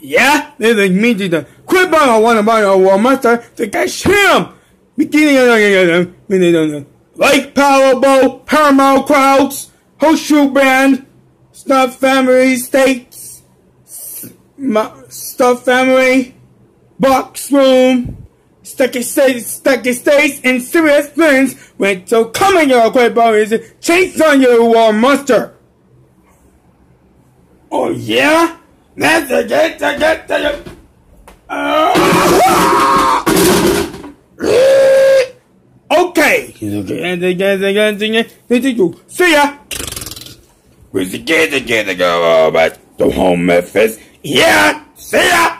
Yeah, they think me to the quit by I want to buy a war master to catch him. Beginning of the Lake Powerball, Paramount Crowds, Horseshoe Brand, Stuff Family States, Stuff Family, Box Room, Stucky States, Stucky States, and Serious Friends went to coming your great boys, chase on your war monster. Oh yeah? Let's get to get to Okay. See ya. We're together, together, go, oh, but the home Memphis. Yeah, see ya.